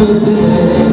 beber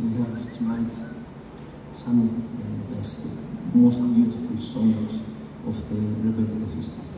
we have tonight some of the best, most beautiful songs of the rabbinic history.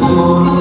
Oh.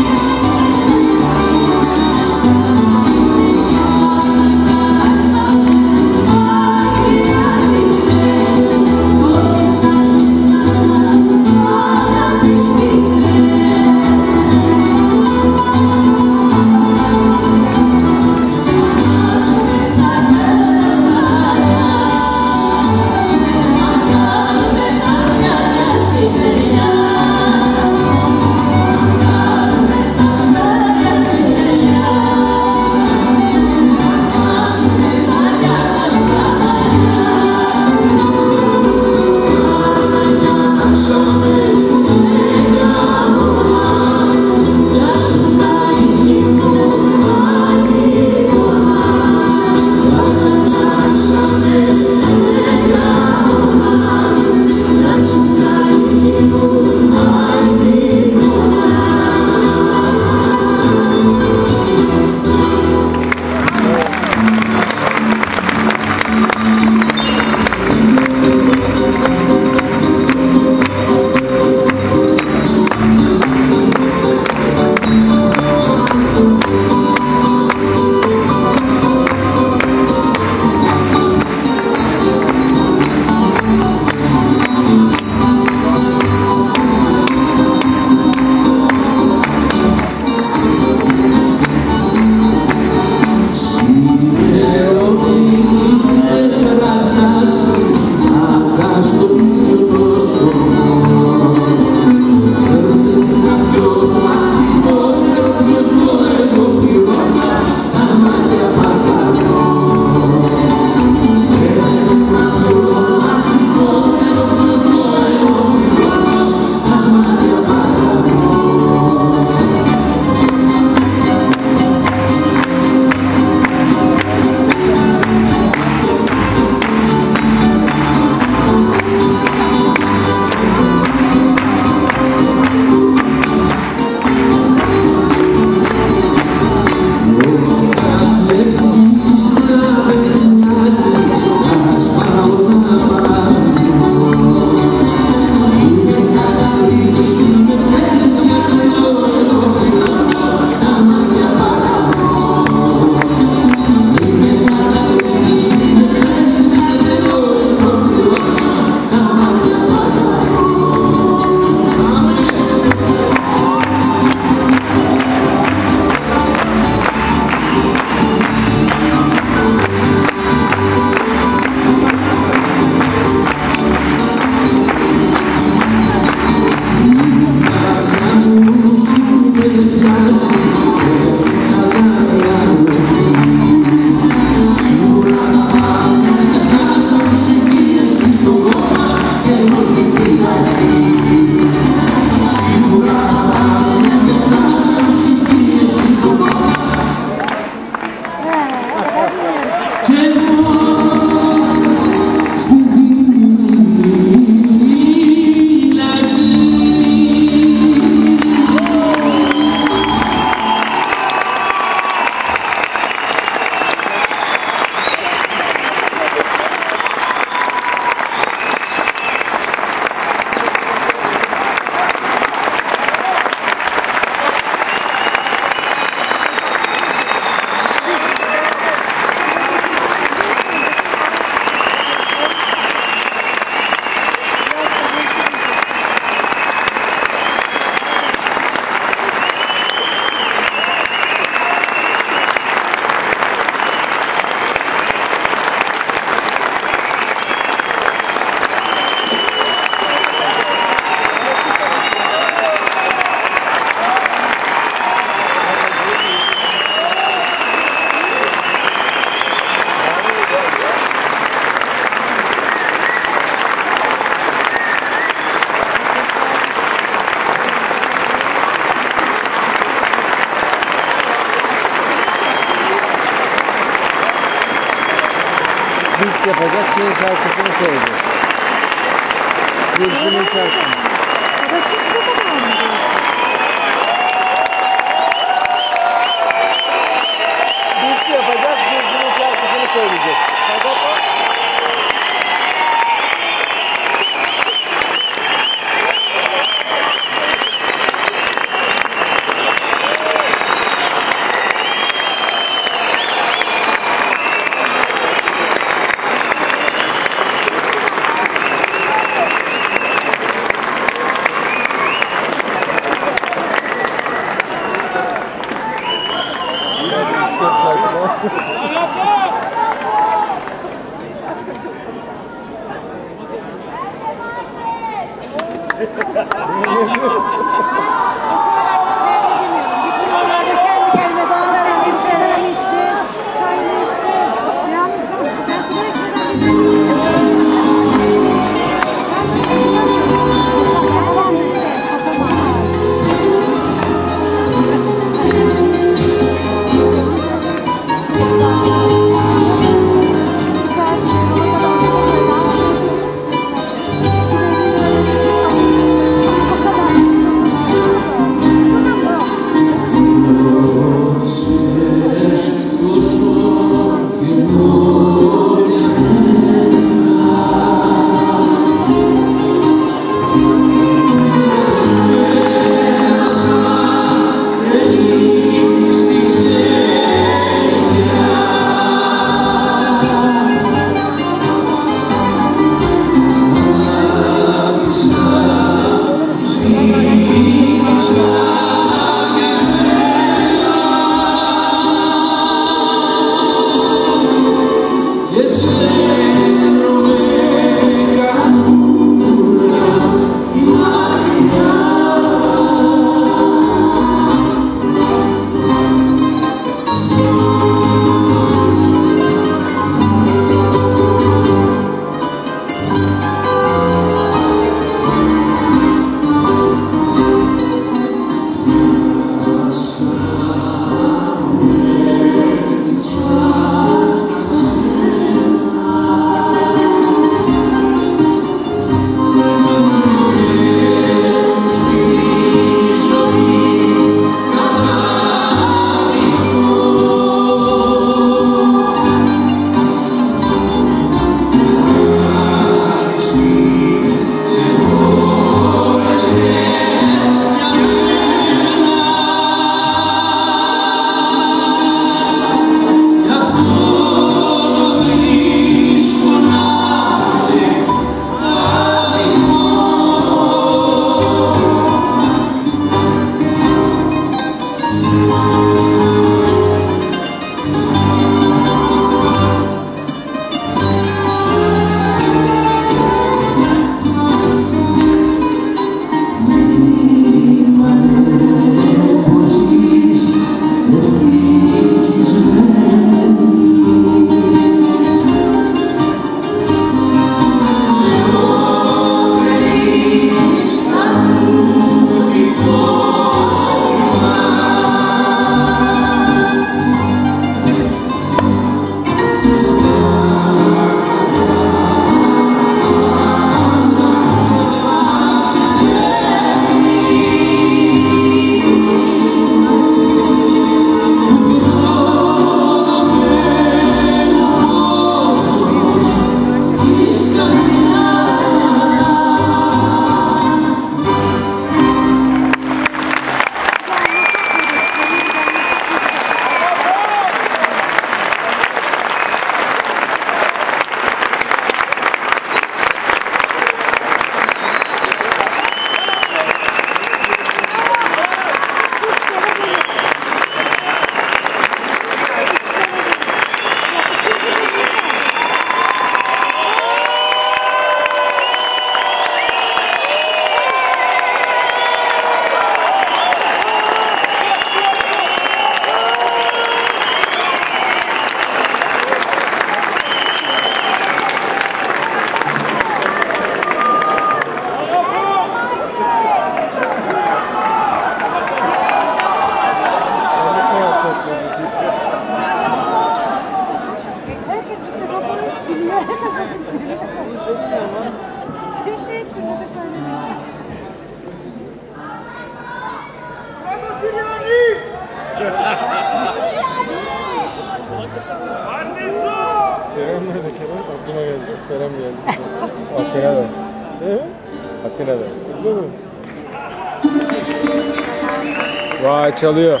Çalıyor.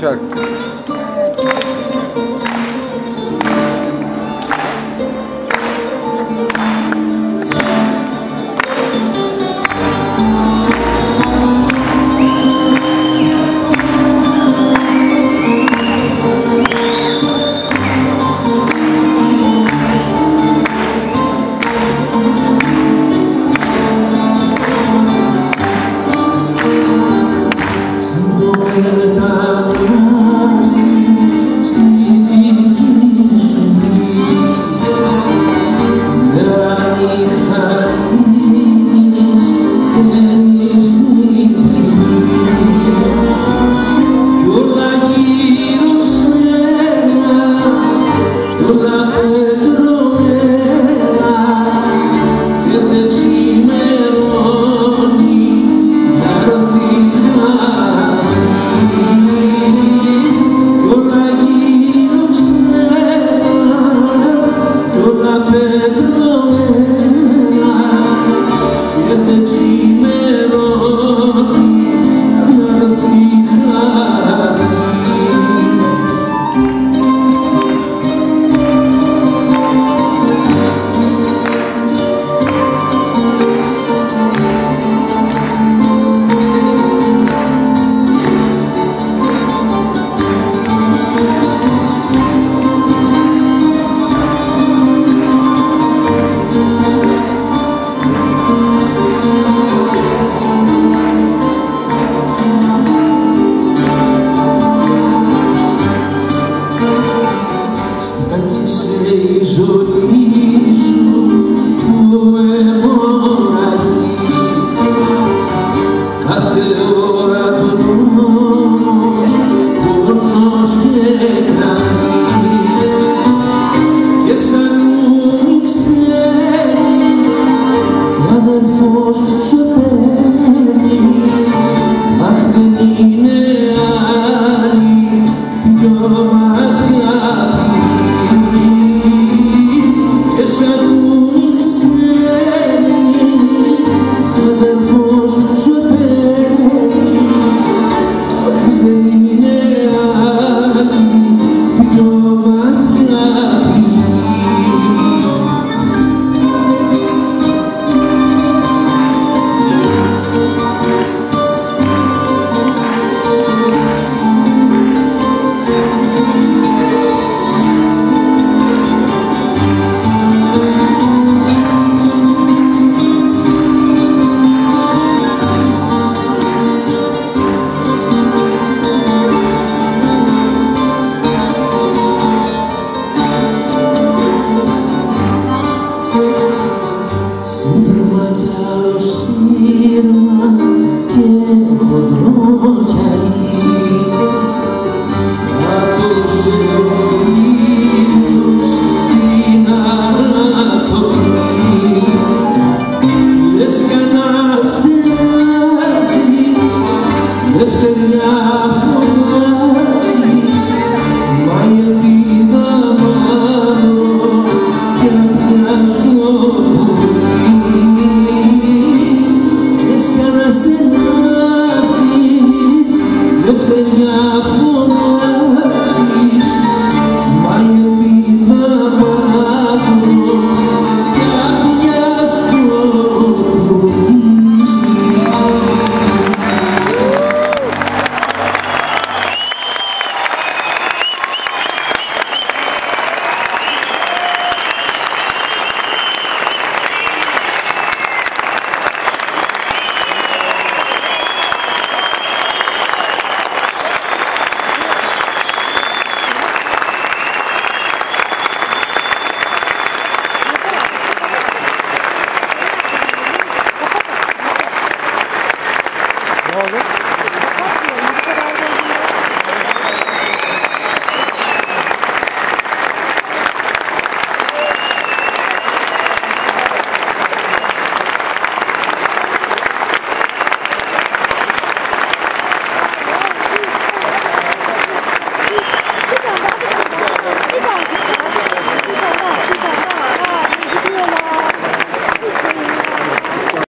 Zülfü'nün